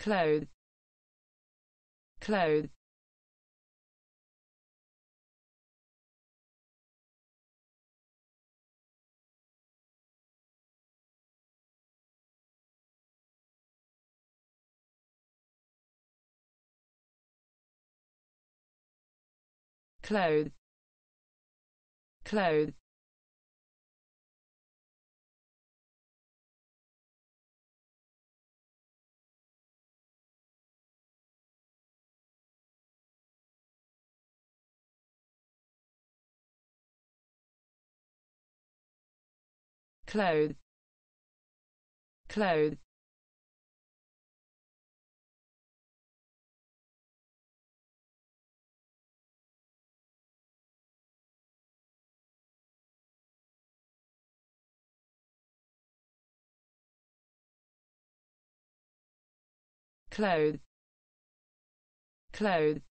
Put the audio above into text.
clothe. Clothe. Clothe. Clothe clothe. Clothe. Clothe. Clothe